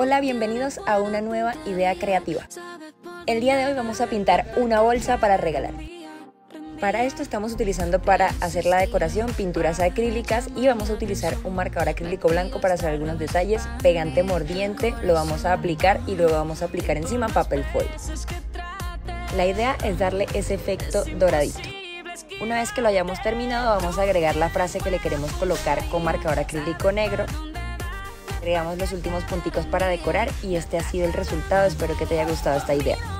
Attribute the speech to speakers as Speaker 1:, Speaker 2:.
Speaker 1: Hola, bienvenidos a una nueva idea creativa. El día de hoy vamos a pintar una bolsa para regalar. Para esto estamos utilizando para hacer la decoración pinturas acrílicas y vamos a utilizar un marcador acrílico blanco para hacer algunos detalles, pegante mordiente, lo vamos a aplicar y luego vamos a aplicar encima papel foil. La idea es darle ese efecto doradito. Una vez que lo hayamos terminado vamos a agregar la frase que le queremos colocar con marcador acrílico negro. Agregamos los últimos punticos para decorar y este ha sido el resultado, espero que te haya gustado esta idea.